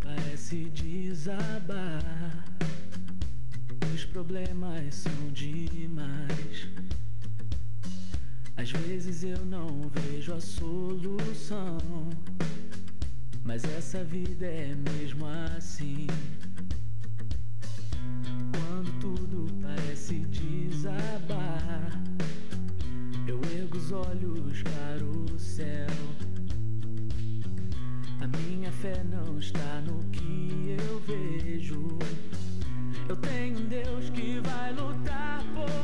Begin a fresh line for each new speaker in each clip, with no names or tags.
parece desabar. Os problemas são demais. Às vezes eu não vejo a solução. Mas essa vida é mesmo assim. Quando tudo parece desabar, eu ergo os olhos para o céu. Fé não está no que eu vejo. Eu tenho um Deus que vai lutar por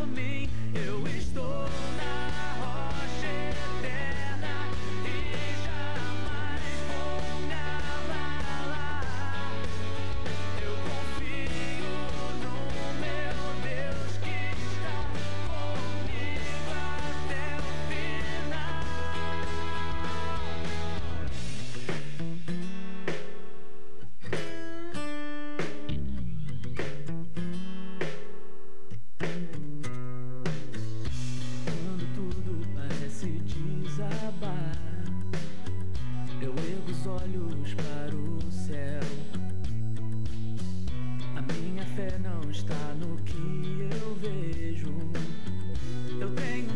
olhos para o céu. A minha fé não está no que eu vejo. Eu tenho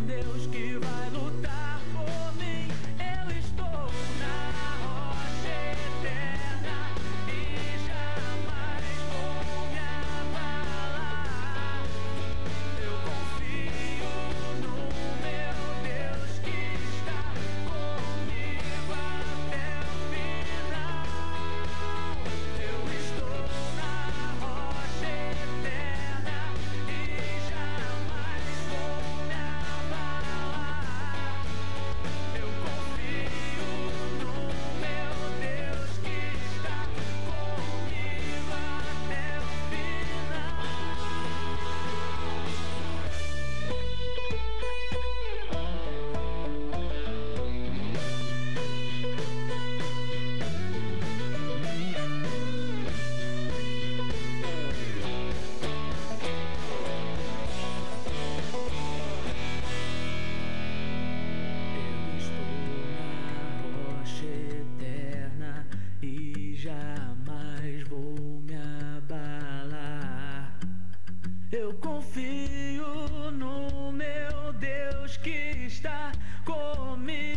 Deus que está comigo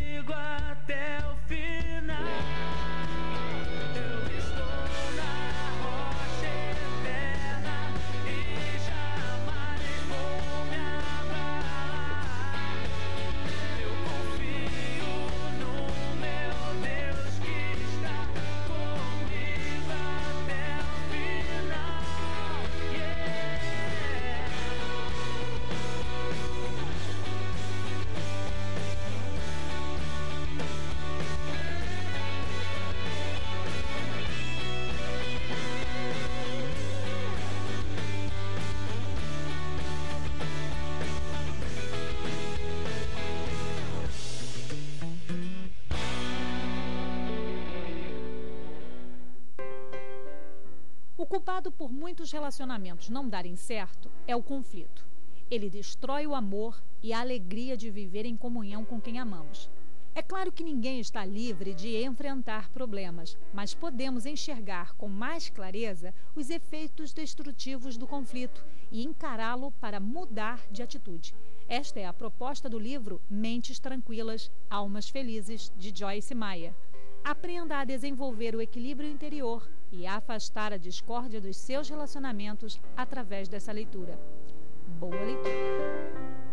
culpado por muitos relacionamentos não darem certo é o conflito. Ele destrói o amor e a alegria de viver em comunhão com quem amamos. É claro que ninguém está livre de enfrentar problemas, mas podemos enxergar com mais clareza os efeitos destrutivos do conflito e encará-lo para mudar de atitude. Esta é a proposta do livro Mentes Tranquilas, Almas Felizes, de Joyce Meyer. Aprenda a desenvolver o equilíbrio interior e afastar a discórdia dos seus relacionamentos através dessa leitura. Boa leitura!